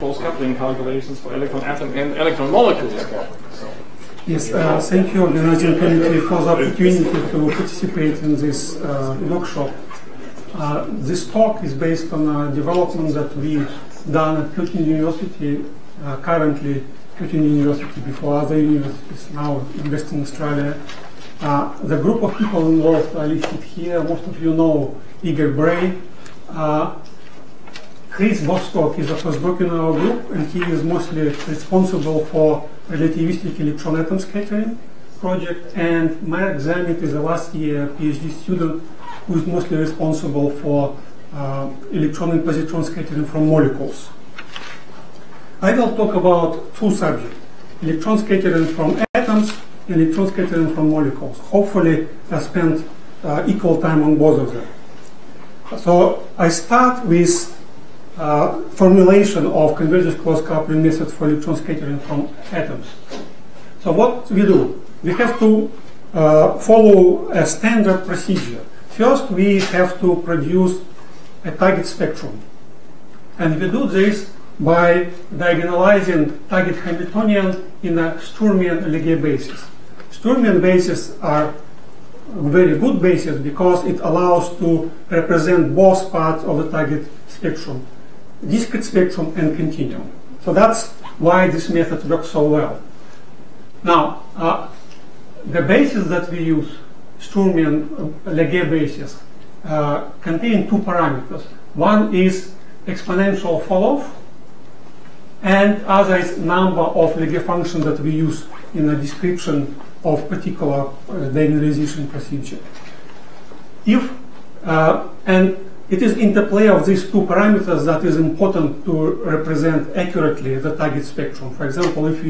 close coupling calculations for electron atom and electron molecules. Yes, uh, thank you, organizing committee, for the opportunity to participate in this uh, workshop. Uh, this talk is based on a development that we done at Curtin University, uh, currently Curtin University before other universities, now in Western Australia. Uh, the group of people involved are listed here. Most of you know Igor Bray. Uh, Chris Bostock is a postdoc in our group, and he is mostly responsible for relativistic electron atom scattering project. And Mark Zammit is a last year PhD student who is mostly responsible for uh, electron and positron scattering from molecules. I will talk about two subjects, electron scattering from atoms and electron scattering from molecules. Hopefully I spend uh, equal time on both of them. So I start with uh, formulation of convergence close coupling method for electron scattering from atoms. So what we do? We have to uh, follow a standard procedure. First, we have to produce a target spectrum. And we do this by diagonalizing target Hamiltonian in a Sturmian Laguerre basis. Sturmian bases are very good basis because it allows to represent both parts of the target spectrum discrete spectrum and continuum. So that's why this method works so well. Now, uh, the basis that we use, Sturmian uh, Laguerre basis, uh, contain two parameters. One is exponential fall-off, and other is number of Laguerre functions that we use in a description of particular uh, procedure. If uh, and it is interplay of these two parameters that is important to represent accurately the target spectrum. For example, if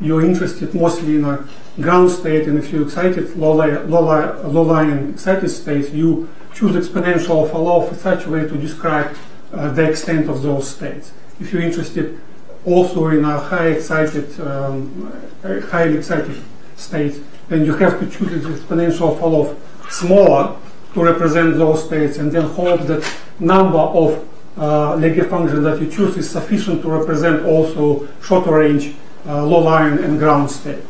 you're interested mostly in a ground state and if you're excited, low-lying low, low excited state, you choose exponential fall-off in such a way to describe uh, the extent of those states. If you're interested also in a high excited, um, highly excited state, then you have to choose exponential fall-off smaller to represent those states and then hope that number of uh, Laguerre function that you choose is sufficient to represent also shorter range uh, low-lying and ground state.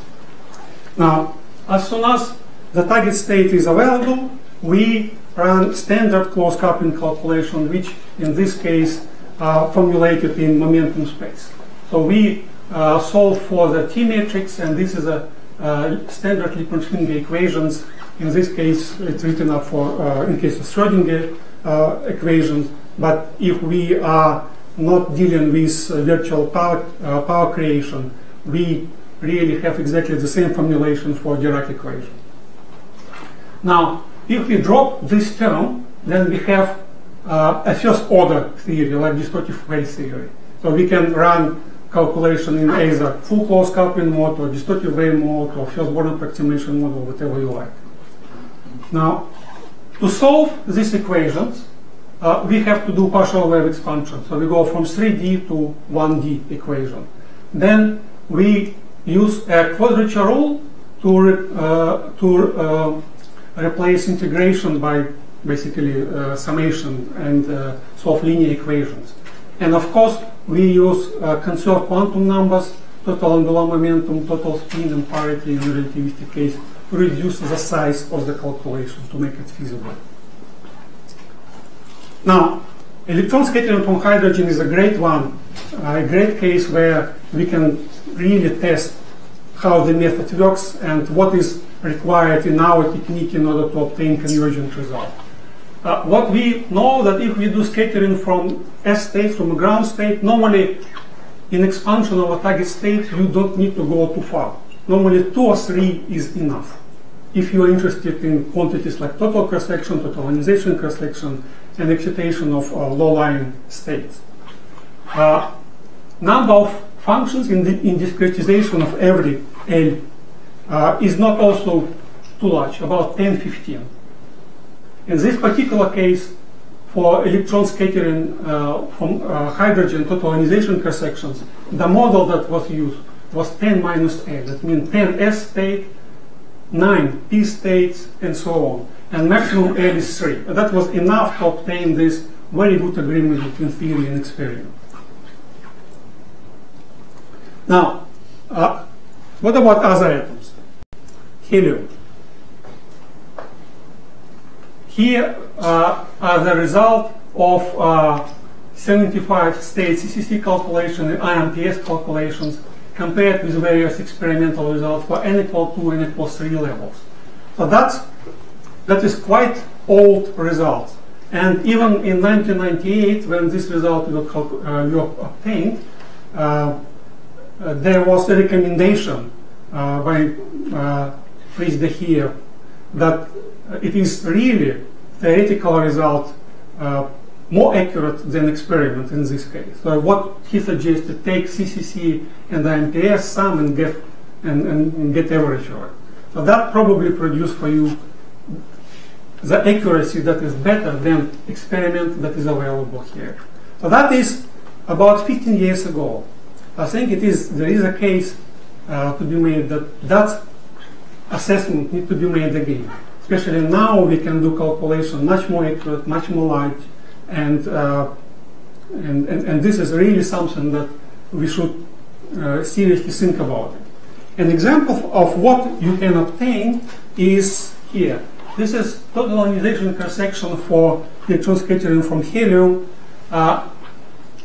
Now, as soon as the target state is available, we run standard close coupling calculation, which in this case are formulated in momentum space. So we uh, solve for the T matrix, and this is a uh, standard Lippmann-Schwinger equations in this case, it's written up for uh, in case of Schrodinger uh, equations. But if we are not dealing with uh, virtual power, power creation, we really have exactly the same formulation for Dirac equation. Now, if we drop this term, then we have uh, a first order theory, like distortive wave theory. So we can run calculation in either full close coupling mode or distortive wave mode or first order approximation mode or whatever you like. Now, to solve these equations, uh, we have to do partial wave expansion. So we go from 3D to 1D equation. Then we use a quadrature rule to, re, uh, to uh, replace integration by basically uh, summation and uh, solve linear equations. And of course, we use uh, conserved quantum numbers, total angular momentum, total spin, and parity in the relativistic case reduce the size of the calculation to make it feasible. Now, electron scattering from hydrogen is a great one, a great case where we can really test how the method works and what is required in our technique in order to obtain convergent result. Uh, what we know that if we do scattering from S state, from a ground state, normally in expansion of a target state, you don't need to go too far. Normally two or three is enough if you're interested in quantities like total cross-section, total ionization cross-section, and excitation of uh, low-lying states. Uh, number of functions in, the, in discretization of every L uh, is not also too large, about 10, 15. In this particular case, for electron scattering uh, from uh, hydrogen total ionization cross-sections, the model that was used was 10 minus L. That means 10 S state nine p states, and so on. And maximum L is 3. And That was enough to obtain this very good agreement between theory and experiment. Now, uh, what about other atoms? Helium. Here uh, are the result of uh, 75 state CCC calculation and RMPS calculations compared with various experimental results for n equal 2 and equal 3 levels. So that's, that is quite old results. And even in 1998, when this result was uh, obtained, uh, uh, there was a recommendation uh, by uh, Fritz de Heer that it is really theoretical result uh, more accurate than experiment in this case. So what he suggested, take CCC and the RMPS sum and get and, and, get average of it. So that probably produced for you the accuracy that is better than experiment that is available here. So that is about 15 years ago. I think it is there is a case uh, to be made that that assessment need to be made again. Especially now we can do calculation much more accurate, much more large, and, uh, and, and, and, this is really something that we should uh, seriously think about. An example of what you can obtain is here. This is total ionization intersection for electron scattering from helium. Uh,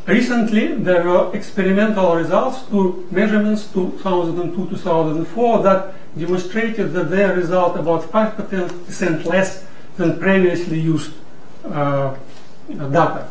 recently, there were experimental results to measurements 2002-2004 that demonstrated that they result about 5% less than previously used uh, data.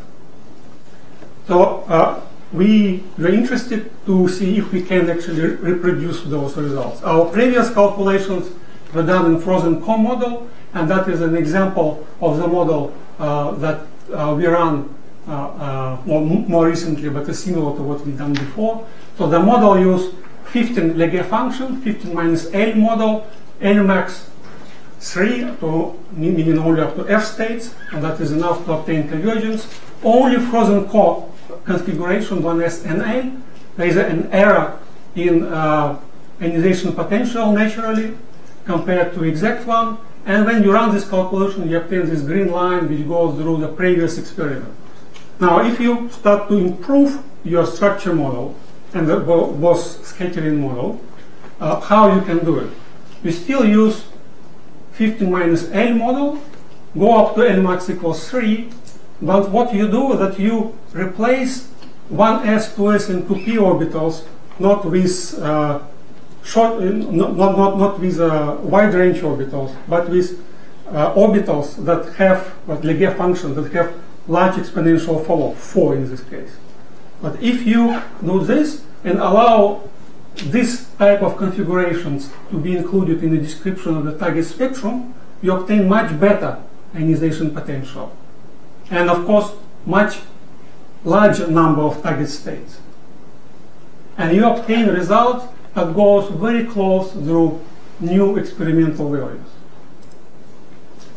So uh, we were interested to see if we can actually reproduce those results. Our previous calculations were done in frozen core model, and that is an example of the model uh, that uh, we ran uh, uh, more, recently, but is similar to what we've done before. So the model used 15 Laguerre function, 15 minus L model, L max 3 to meaning only up to F states, and that is enough to obtain convergence. Only frozen core configuration 1s and N. There is an error in uh, ionization potential naturally compared to exact one. And when you run this calculation, you obtain this green line which goes through the previous experiment. Now, if you start to improve your structure model, and the Bose scattering model, uh, how you can do it. You still use 15 minus L model, go up to L max equals 3, but what you do is that you replace 1s, 2s, and 2p orbitals not with uh, short, not, not, not with uh, wide range orbitals, but with uh, orbitals that have what Laguerre function that have large exponential follow, 4 in this case. But if you do this and allow this type of configurations to be included in the description of the target spectrum, you obtain much better ionization potential. And of course, much larger number of target states. And you obtain results that goes very close to new experimental values.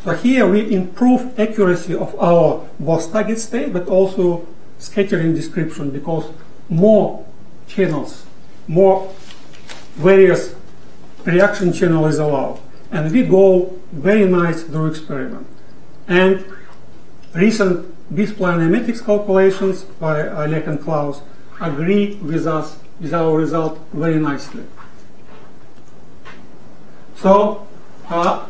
So here we improve accuracy of our both target state, but also scattering description because more channels, more various reaction channel is allowed. And we go very nice through experiment. And recent B-spline R-matrix calculations by Oleg and Klaus agree with us, with our result very nicely. So uh,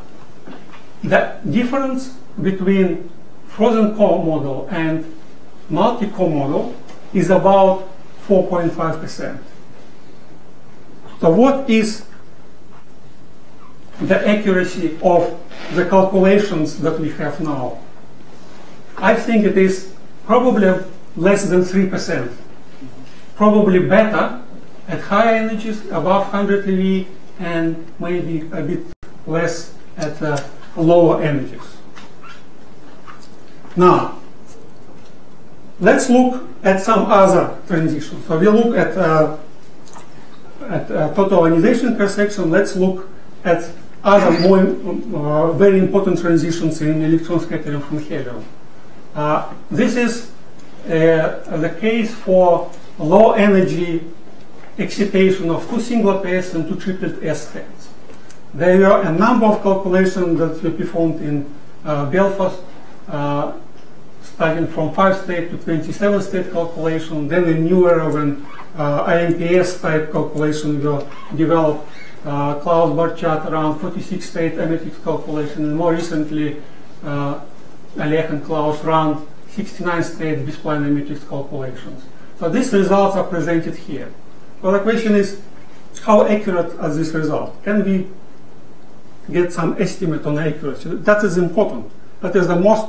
the difference between frozen core model and multi-core model is about 4.5%. So what is the accuracy of the calculations that we have now? I think it is probably less than 3%. Probably better at higher energies, above 100 eV, and maybe a bit less at uh, lower energies. Now, let's look at some other transitions. So we look at, uh, at uh, total ionization intersection. Let's look at other more uh, very important transitions in electron scattering from helium. Uh, this is uh, the case for low energy excitation of two singlet S and two triplet S states. There were a number of calculations that were performed in uh, Belfast starting from 5 state to 27 state calculation, then a new era when uh, RMPS type calculation will develop, uh, Klaus Bartschat around 46 state MFX calculation, and more recently, uh, Oleg and Klaus run 69 state MFX calculations. So these results are presented here. Well, the question is, how accurate are these results? Can we get some estimate on accuracy? That is important. That is the most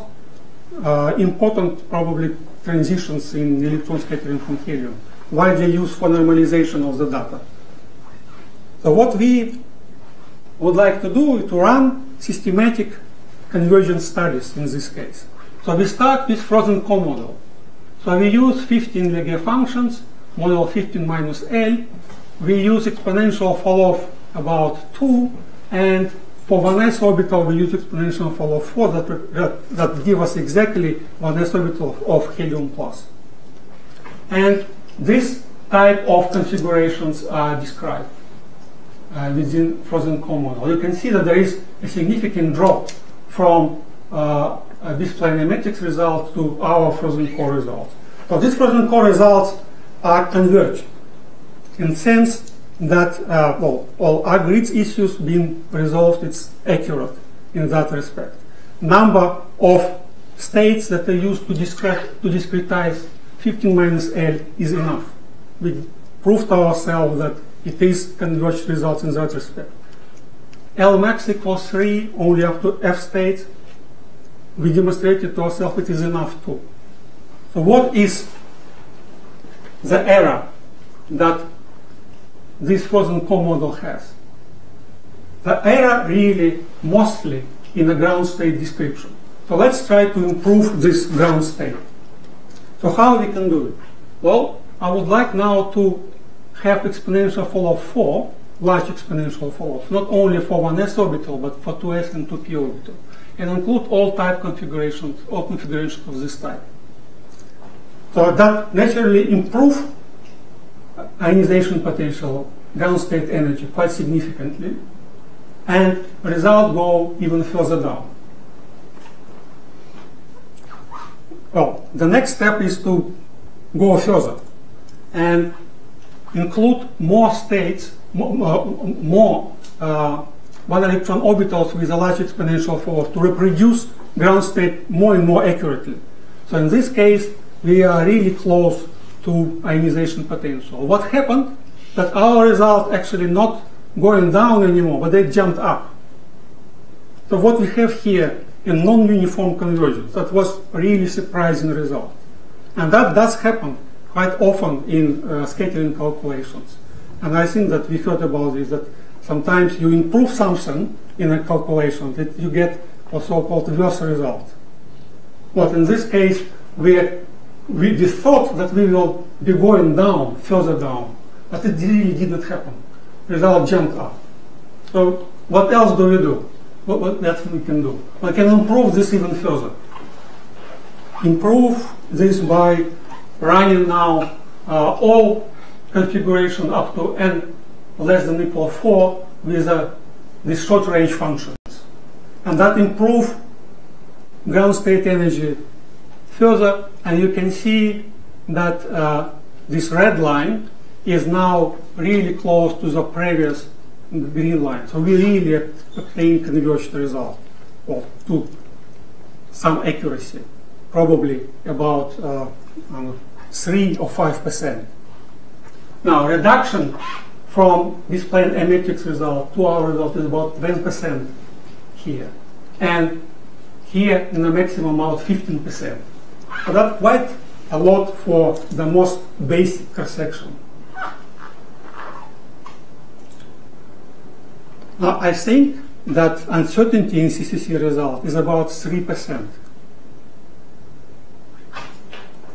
uh, important, probably, transitions in electron scattering from helium, widely used for normalization of the data. So what we would like to do is to run systematic convergence studies in this case. So we start with frozen core model. So we use 15 Laguerre functions, model 15 minus L. We use exponential fall-off about 2, and for one s orbital we use exponential fall-off 4 that, that, that give us exactly one s orbital of helium plus. And this type of configurations are described uh, within frozen core model. You can see that there is a significant drop from uh, this planimetrics result to our frozen core results. So these frozen core results are converged in sense that uh, well, all our issues being resolved, it's accurate in that respect. Number of states that are used to, discret to discretize 15 minus L is enough. We proved to ourselves that it is converged results in that respect. L max equals 3 only up to F state. we demonstrated to ourselves it is enough too. So what is the error that this frozen core model has? The error really mostly in the ground state description. So let's try to improve this ground state. So how we can do it? Well, I would like now to have exponential fall of 4, large exponential fall off, not only for 1s orbital, but for 2s and 2p orbital and include all type configurations, all configurations of this type. So that naturally improve ionization potential, ground state energy quite significantly, and result go even further down. Well, the next step is to go further and include more states, more, more uh, one electron orbitals with a large exponential force to reproduce ground state more and more accurately. So in this case, we are really close to ionization potential. What happened? That our result actually not going down anymore, but they jumped up. So what we have here in non-uniform convergence, that was really surprising result. And that does happen quite often in uh, scattering calculations. And I think that we heard about this, that sometimes you improve something in a calculation that you get a so-called worse result. But in this case, we, we, we thought that we will be going down, further down, but it really did not happen. Result jumped up. So what else do we do? What, what else we can do? We can improve this even further. Improve this by running now uh, all configuration up to n less than equal 4 with uh, these short range functions. And that improve ground state energy further and you can see that uh, this red line is now really close to the previous green line. So we really obtain converged result well, to some accuracy, probably about uh, 3 or 5%. Now reduction from this plane matrix result to our result is about 10% here. And here in the maximum about 15%. So that's quite a lot for the most basic cross section. Now I think that uncertainty in CCC result is about 3%.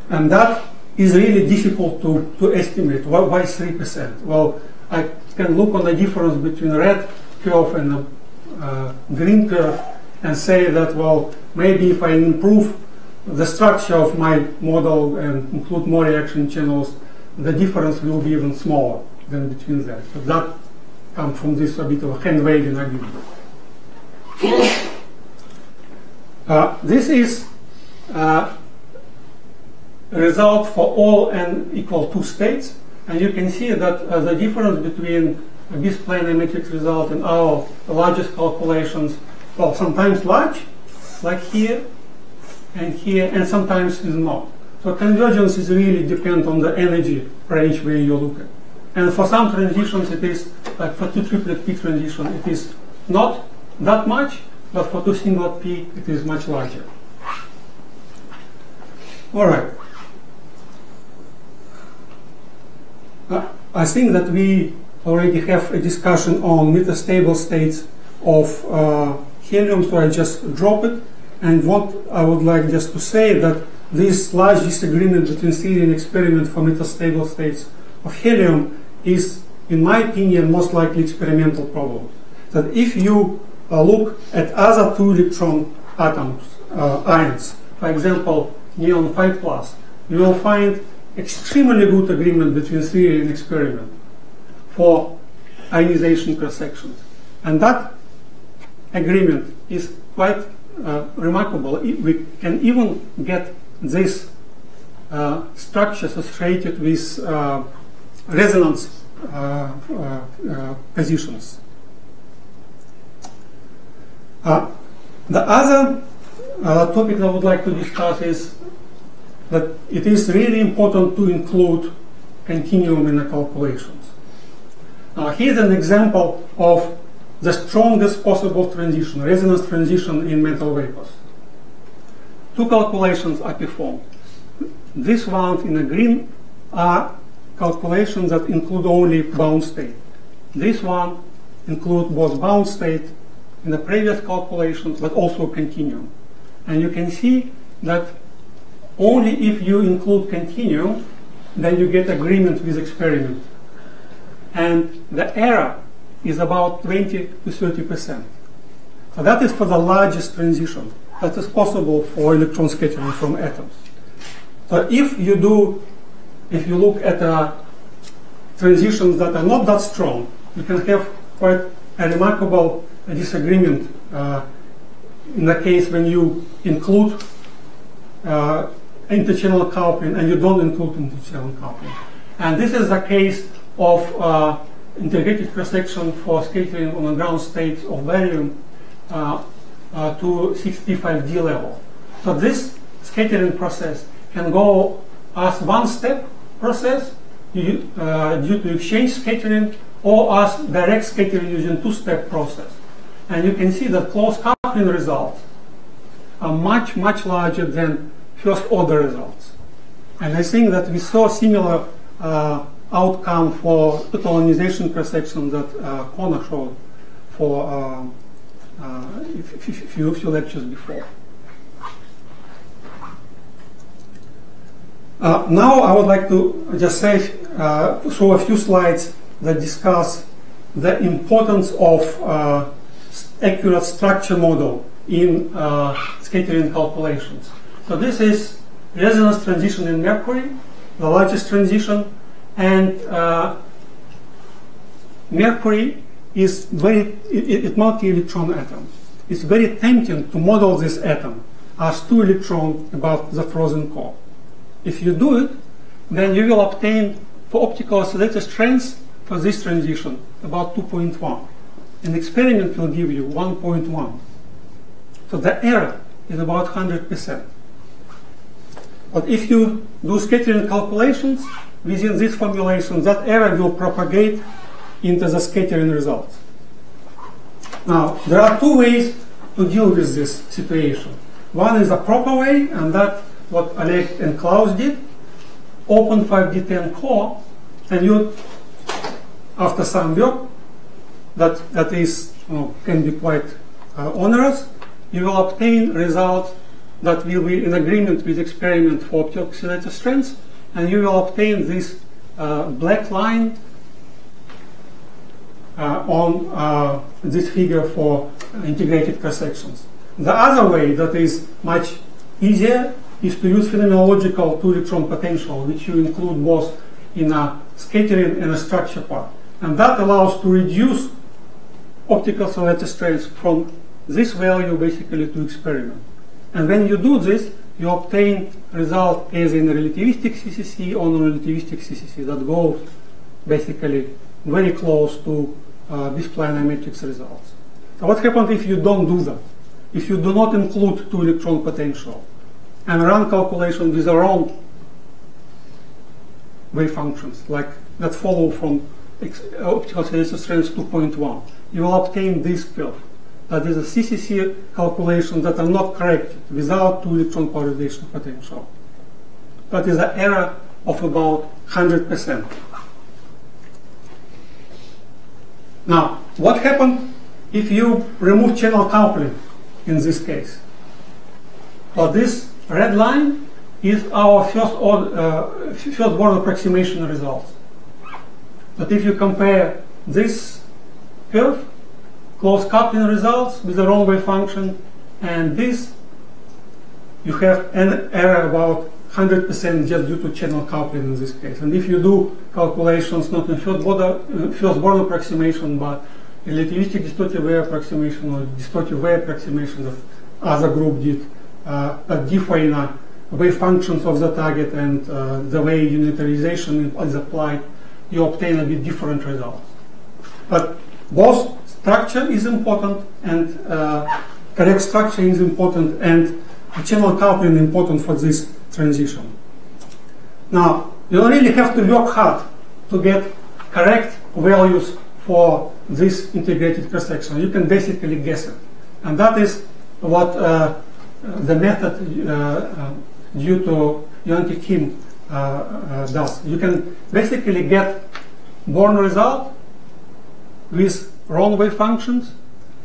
And that is really difficult to, to estimate. Why, why 3%? Well, I can look on the difference between red curve and the uh, green curve and say that, well, maybe if I improve the structure of my model and include more reaction channels, the difference will be even smaller than between them. That comes from this a bit of a hand waving argument. Uh, this is uh, result for all n equal 2 states. And you can see that uh, the difference between this planar matrix result and our largest calculations, well, sometimes large, like here and here, and sometimes is not. So convergence is really depend on the energy range where you look at. And for some transitions, it is like for two triplet p transition, it is not that much, but for two singlet p, it is much larger. All right. Uh, I think that we already have a discussion on metastable states of uh, helium, so I just drop it. And what I would like just to say that this large disagreement between theory and experiment for metastable states of helium is, in my opinion, most likely experimental problem. That if you uh, look at other two electron atoms, uh, ions, for example, neon 5 plus, you will find extremely good agreement between theory and experiment for ionization cross sections. And that agreement is quite uh, remarkable. We can even get these uh, structures associated with uh, resonance uh, uh, uh, positions. the other topic I would like to discuss is that it is really important to include continuum in the calculations. Now here's an example of the strongest possible transition, resonance transition in metal vapors. Two calculations are performed. This one in the green are calculations that include only bound state. This one includes both bound state in the previous calculations, but also continuum. And you can see that only if you include continuum, then you get agreement with experiment. And the error is about 20 to 30 percent. So that is for the largest transition that is possible for electron scattering from atoms. So if you do, if you look at uh, transitions that are not that strong, you can have quite a remarkable disagreement uh, in the case when you include uh, interchannel coupling and you don't include interchannel coupling. And this is the case of uh, integrated cross-section for scattering on the ground state of barium uh, uh, to 65D level. So this scattering process can go as one-step process due, uh, due to exchange scattering or as direct scattering using two-step process. And you can see that close coupling results are much, much larger than first order results. And I think that we saw similar uh, outcome for total ionization perception that uh, Connor showed for uh, uh, a few, few lectures before. Uh, now I would like to just say, uh, show a few slides that discuss the importance of uh, accurate structure model in uh, scattering calculations. So this is resonance transition in mercury, the largest transition, and uh, mercury is very, it, it multi-electron atom. It's very tempting to model this atom as two electrons above the frozen core. If you do it, then you will obtain for optical oscillator strength for this transition about 2.1. An experiment will give you 1.1. So the error is about 100%. But if you do scattering calculations within this formulation, that error will propagate into the scattering results. Now, there are two ways to deal with this situation. One is a proper way, and that what Oleg and Klaus did. Open 5D10 core, and you, after some work, that, that is, you know, can be quite uh, onerous, you will obtain results that will be in agreement with experiment for oscillator strengths, and you will obtain this uh, black line uh, on uh, this figure for integrated cross sections. The other way that is much easier is to use phenomenological two-electron potential, which you include both in a scattering and a structure part. And that allows to reduce optical oscillator strengths from this value basically to experiment. And when you do this, you obtain result as in relativistic CCC or non-relativistic CCC that goes basically very close to uh, this planar matrix results. So what happens if you don't do that? If you do not include two electron potential and run calculation with your own wave functions, like that follow from uh, optical oscillator strength 2.1, you will obtain this curve. That is a CCC calculation that are not corrected without two electron polarization potential. That is an error of about 100%. Now, what happened if you remove channel coupling in this case? Well, this red line is our first, order, uh, first approximation results. But if you compare this curve, close coupling results with the wrong wave function, and this, you have an error about 100% just due to channel coupling in this case. And if you do calculations not in first, border, uh, first Born approximation, but relativistic distortive wave approximation or distortive wave approximation that other group did, at different wave functions of the target and uh, the way unitarization is applied, you obtain a bit different results. But both structure is important and uh, correct structure is important and channel coupling is important for this transition. Now, you really have to work hard to get correct values for this integrated cross section. You can basically guess it. And that is what uh, the method uh, uh due to Yong-Ki Kim uh, does. You can basically get Born result with wrong wave functions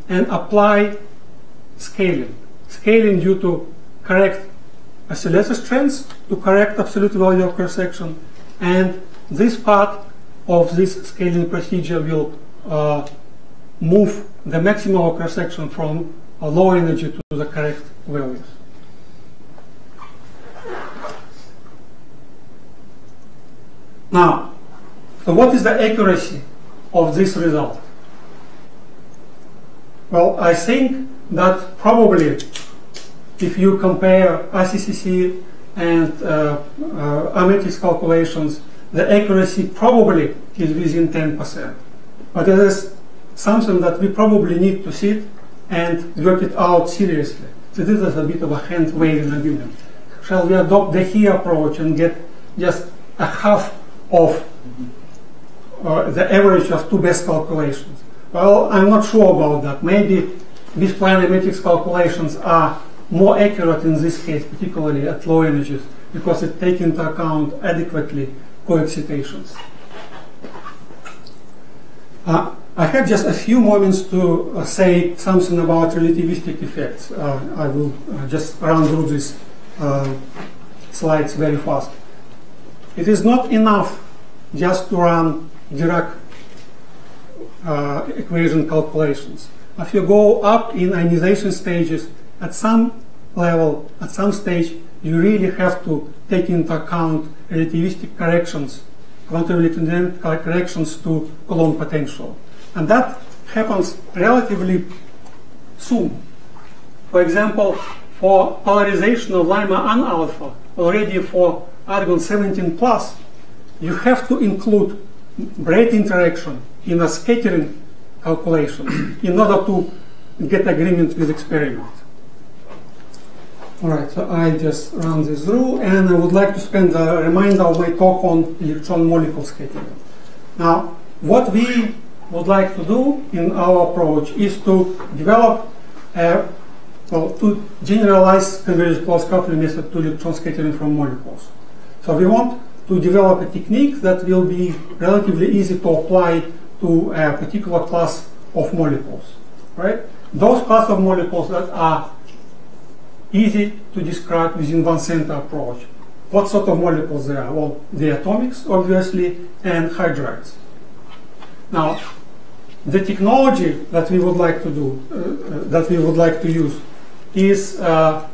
and apply scaling. Scaling due to correct oscillator strengths to correct absolute value of cross section and this part of this scaling procedure will uh, move the maximum cross section from a low energy to the correct values. Now, so what is the accuracy of this result? Well, I think that probably if you compare ICCC and uh, uh, calculations, the accuracy probably is within 10%. But it is something that we probably need to sit and work it out seriously. So this is a bit of a hand waving agreement. Shall we adopt de Heer approach and get just a half of uh, the average of two best calculations? Well, I'm not sure about that. Maybe these planar matrix calculations are more accurate in this case, particularly at low energies, because it takes into account adequately coexcitations. Uh, I have just a few moments to uh, say something about relativistic effects. Uh, I will uh, just run through these uh, slides very fast. It is not enough just to run Dirac uh, equation calculations. If you go up in ionization stages, at some level, at some stage, you really have to take into account relativistic corrections, quantum relativistic corrections to Coulomb potential. And that happens relatively soon. For example, for polarization of Lyman alpha, already for argon 17 plus, you have to include Breit interaction in a scattering calculation in order to get agreement with experiment. Alright, so I just run this through and I would like to spend the remainder of my talk on electron molecule scattering. Now, what we would like to do in our approach is to develop a, well, to generalize convergent close coupling method to electron scattering from molecules. So we want to develop a technique that will be relatively easy to apply to a particular class of molecules, right? Those class of molecules that are easy to describe using one center approach. What sort of molecules they are? Well, the atomics, obviously, and hydrides. Now, the technology that we would like to do, uh, uh, that we would like to use, is uh,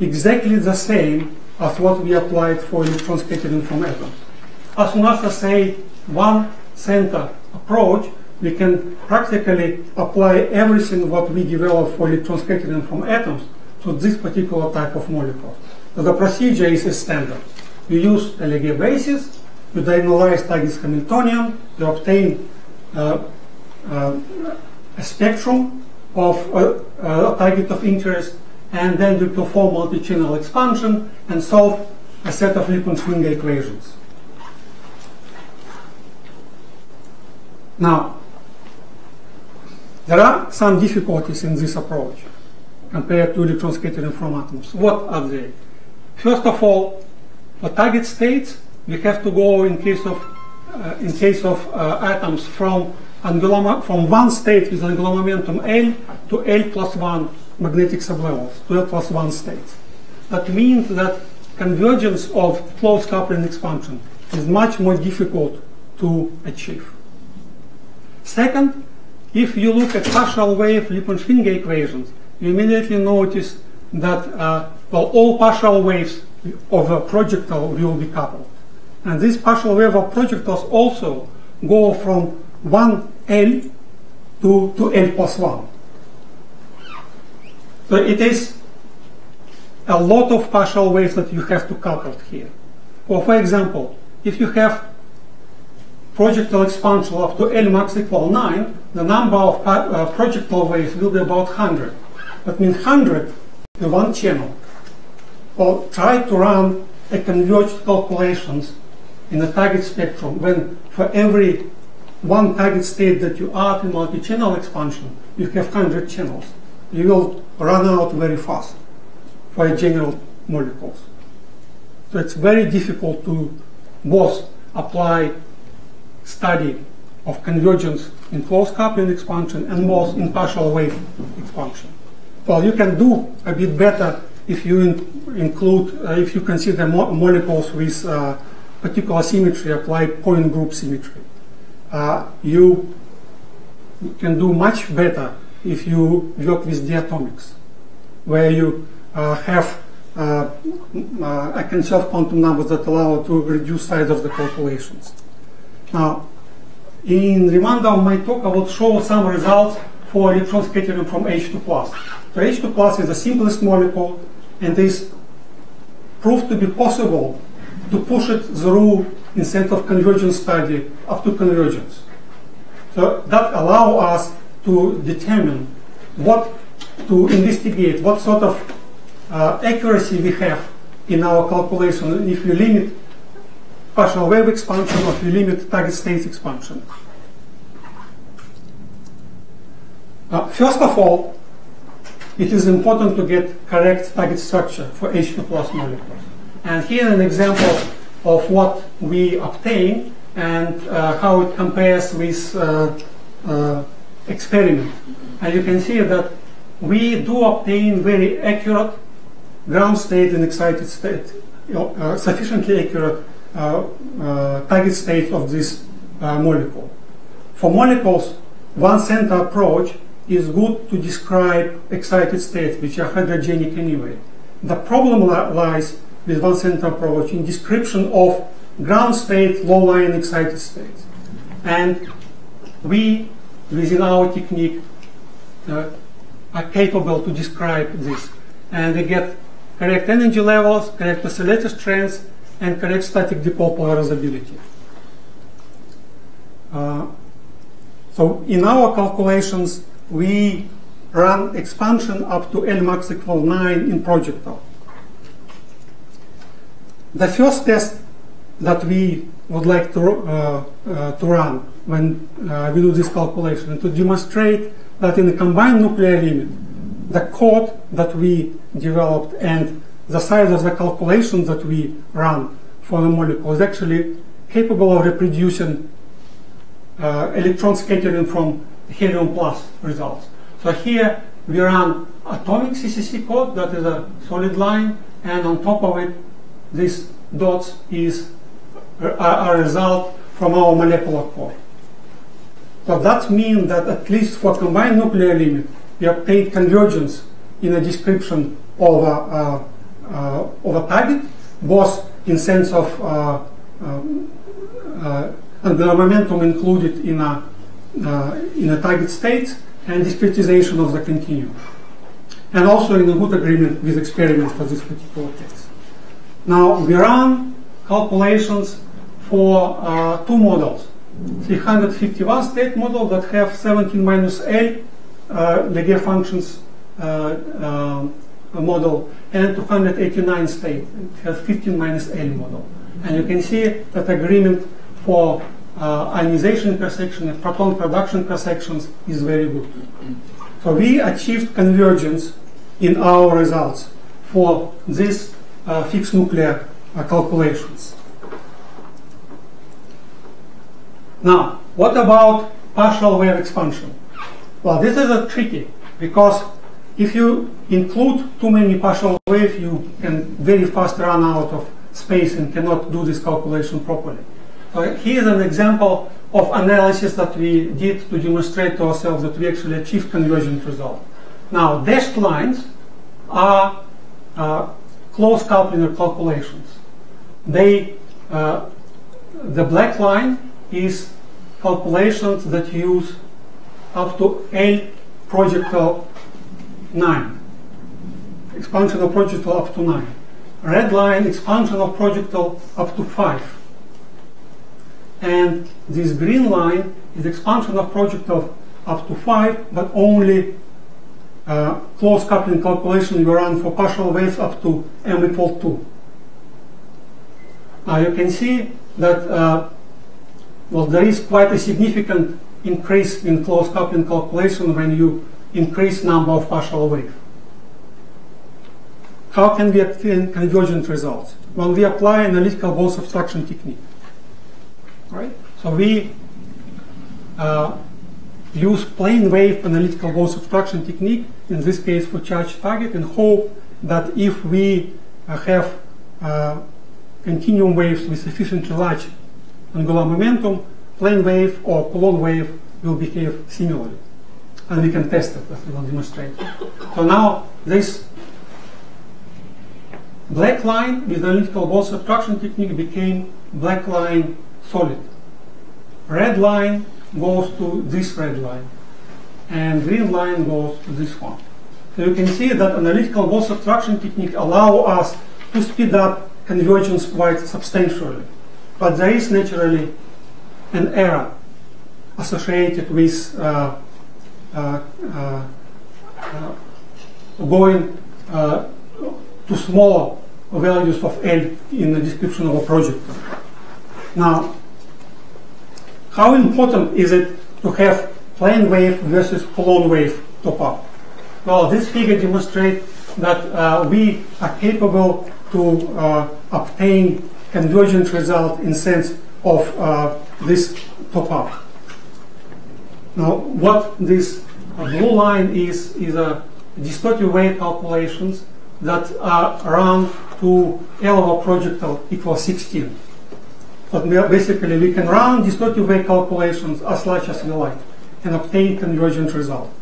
exactly the same as what we applied for electron scattering from atoms. As I say one center approach, we can practically apply everything what we developed for electron scattering from atoms to this particular type of molecules. So the procedure is a standard. You use Laguerre basis, you diagonalize targets Hamiltonian, you obtain uh, uh, a spectrum of uh, a target of interest, and then we perform multi-channel expansion and solve a set of Lippmann-Schwinger equations. Now, there are some difficulties in this approach compared to electron scattering from atoms. What are they? First of all, for target states, we have to go in case of uh, in case of uh, atoms from angular from one state with angular momentum L to L plus one magnetic sublevels, to plus one states. That means that convergence of closed coupling expansion is much more difficult to achieve. Second, if you look at partial wave Lippmann-Schwinger equations, you immediately notice that uh, well, all partial waves of a projectile will be coupled. And these partial wave of projectiles also go from 1L to, to L plus 1. So it is a lot of partial waves that you have to calculate here. Or for example, if you have projectile expansion up to L max equal 9, the number of uh, projectile waves will be about 100. That means 100 in one channel. Well, try to run a converged calculations in the target spectrum when for every one target state that you add in multi-channel expansion, you have 100 channels. You will run out very fast for general molecules. So it's very difficult to both apply study of convergence in closed coupling expansion and both in partial wave expansion. Well, you can do a bit better if you in, include, uh, if you consider mo molecules with uh, particular symmetry, apply point group symmetry. Uh, you can do much better if you work with diatomics, where you uh, have uh, uh, conserved quantum numbers that allow to reduce size of the calculations. Now, in the remainder of my talk, I will show some results for electron scattering from H2 plus. So H2 plus is the simplest molecule and is proved to be possible to push it through instead of convergence study up to convergence. So that allow us to determine what to investigate, what sort of uh, accuracy we have in our calculation if we limit partial wave expansion or if we limit target states expansion. Uh, first of all, it is important to get correct target structure for H2 plus molecules. And here an example of what we obtain and uh, how it compares with uh, uh, experiment. And you can see that we do obtain very accurate ground state and excited state, uh, sufficiently accurate uh, uh, target state of this molecule. For molecules, one center approach is good to describe excited states, which are hydrogenic anyway. The problem li lies with one center approach in description of ground state, low-lying excited states. And we, within our technique, uh, are capable to describe this. And we get correct energy levels, correct oscillator strengths, and correct static dipole polarizability. Uh, so in our calculations, we run expansion up to L max equal 9 in projectile. The first test that we would like to, uh, uh, to run when uh, we do this calculation and to demonstrate that in the combined nuclear limit, the code that we developed and the size of the calculations that we run for the molecule is actually capable of reproducing uh, electron scattering from helium plus results. So here we run atomic CCC code, that is a solid line, and on top of it, this dots is a, a result from our molecular core. So that means that at least for combined nuclear limit, we obtain convergence in a description of a, uh, uh, of a target, both in sense of uh, um, uh, angular momentum included in a uh, in a target state and discretization of the continuum. And also in a good agreement with experiments for this particular case. Now we run calculations for uh, two models. 351 state model that have 17 minus L uh, Laguerre functions uh, uh, model and 289 state. It has 15 minus L model. And you can see that agreement for uh, ionization cross-section and proton production cross-sections is very good. So we achieved convergence in our results for these uh, fixed nuclear uh, calculations. Now, what about partial wave expansion? Well, this is a tricky because if you include too many partial waves, you can very fast run out of space and cannot do this calculation properly. So here's an example of analysis that we did to demonstrate to ourselves that we actually achieved convergent result. Now, dashed lines are uh, close coupling calculations. They, uh, the black line is calculations that use up to L projectile 9. Expansion of projectile up to 9. Red line, expansion of projectile up to 5. And this green line is expansion of projectile up to 5, but only uh, close coupling calculation we run for partial waves up to m equal 2. Now you can see that uh, well, there is quite a significant increase in close coupling calculation when you increase number of partial waves. How can we obtain convergent results? Well, we apply analytical Born subtraction technique. Right? So we uh, use plane wave analytical Born subtraction technique, in this case for charge target, and hope that if we uh, have uh, continuum waves with sufficiently large angular momentum, plane wave or Coulomb wave will behave similarly. And we can test it, as we will demonstrate. So now this black line with the analytical Born subtraction technique became black line solid. Red line goes to this red line, and green line goes to this one. So you can see that analytical Born subtraction technique allow us to speed up convergence quite substantially. But there is naturally an error associated with uh, uh, uh, uh going uh, to smaller values of L in the description of a project. Now, how important is it to have plane wave versus Coulomb wave top up? Well, this figure demonstrates that uh, we are capable to uh, obtain convergent result in sense of uh, this top up. Now, what this blue line is, is a distortive wave calculations that are run to L of a projectile equals 16. But basically, we can run distortive wave calculations as large as we like and obtain convergent result.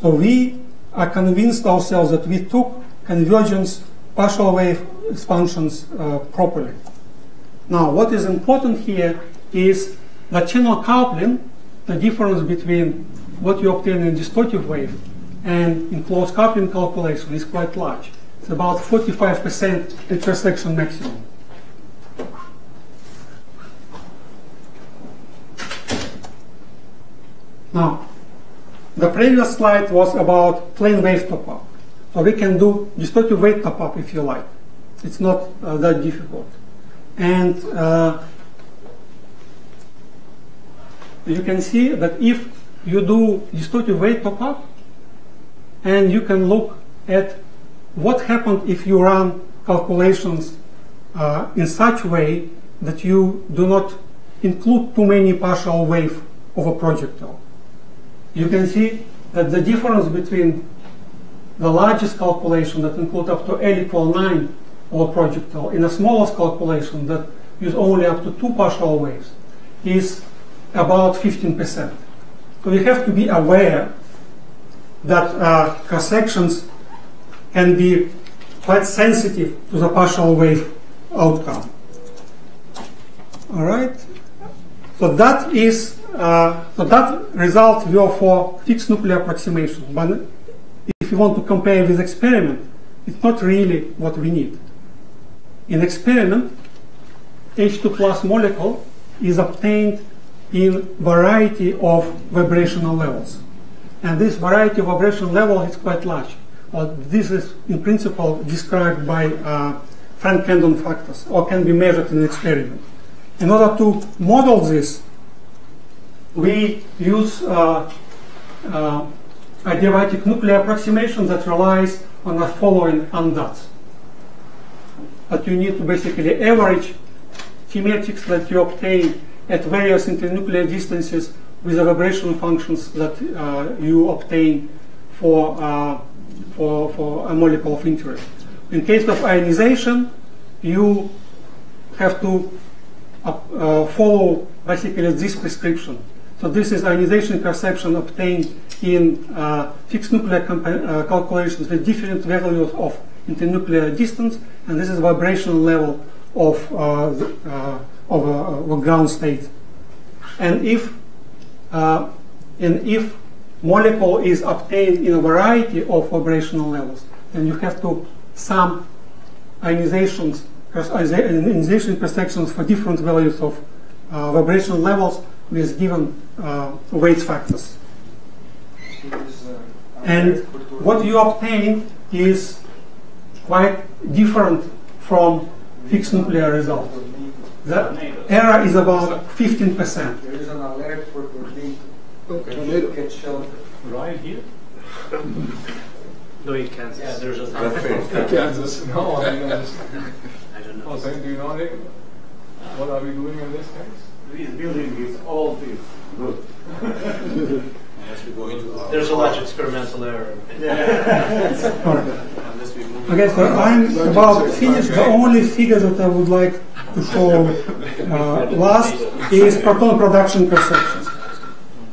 So we are convinced ourselves that we took convergence partial wave expansions uh, properly. Now, what is important here is the channel coupling, the difference between what you obtain in distortive wave and in close coupling calculation is quite large. It's about 45% intersection maximum. Now, the previous slide was about plane wave top-up. So we can do distortive wave top-up if you like. It's not uh, that difficult. And uh, you can see that if you do distortive wave top-up, and you can look at what happened if you run calculations uh, in such way that you do not include too many partial wave of a projectile. You can see that the difference between the largest calculation that include up to L equal 9 of a projectile and the smallest calculation that use only up to two partial waves is about 15%. So you have to be aware that uh, cross sections can be quite sensitive to the partial wave outcome. All right. So that is uh, so that result will for fixed nuclear approximation. But if you want to compare with experiment, it's not really what we need. In experiment, H2 plus molecule is obtained in variety of vibrational levels. And this variety of vibration level is quite large. But this is in principle described by uh, Franck Condon factors or can be measured in experiment. In order to model this, we use uh, uh, adiabatic nuclear approximation that relies on the following ansatz. That you need to basically average thematics that you obtain at various internuclear distances with the vibration functions that uh, you obtain for, uh, for, for a molecule of interest. In case of ionization, you have to uh, uh follow basically this prescription. So this is ionization perception obtained in uh, fixed nuclear uh, calculations with different values of internuclear distance, and this is vibrational level of, uh, the, of a, ground state. And if, and if molecule is obtained in a variety of vibrational levels, then you have to sum ionizations, ionization intersections for different values of uh, vibrational levels with given uh, weight factors. And what you obtain is quite different from fixed nuclear result. The error is about 15%. There is an alert for being Okay. Right here? No, you can't. Yeah, there's a. Kansas. No, I mean, I don't know. oh, so do you know anything? What are we doing in this case? This building is all this good. Unless we go into our. There's a large experimental error. Unless we move. Okay, so I'm about finished. The only figure that I would like to show uh, last is proton production perception.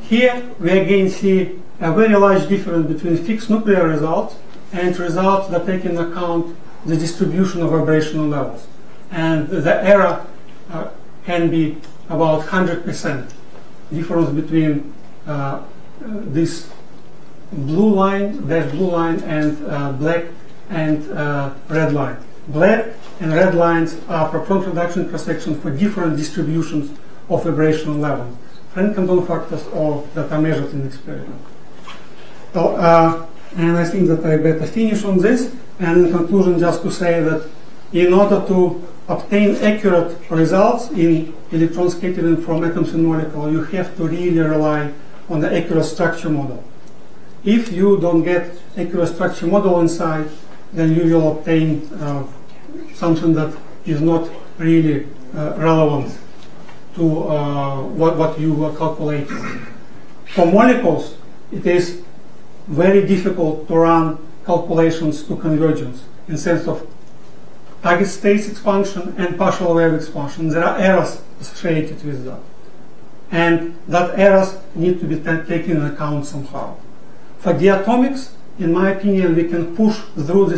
Here we again see a very large difference between fixed nuclear results and results that take into account the distribution of vibrational levels. And the error uh, can be about 100% difference between uh, this blue line, dash blue line, and uh, black and uh, red line. Black and red lines are proton production cross-sections for different distributions of vibrational levels. Franck-Condon factors or that are measured in experiment. So, uh, and I think that I better finish on this. And in conclusion, just to say that in order to obtain accurate results in electron scattering from atoms and molecules, you have to really rely on the accurate structure model. If you don't get accurate structure model inside, then you will obtain uh, something that is not really uh, relevant to uh, what, what you are calculating. For molecules, it is very difficult to run calculations to convergence in sense of target states expansion and partial wave expansion. There are errors associated with that. And that errors need to be taken into account somehow. For diatomics, in my opinion, we can push through this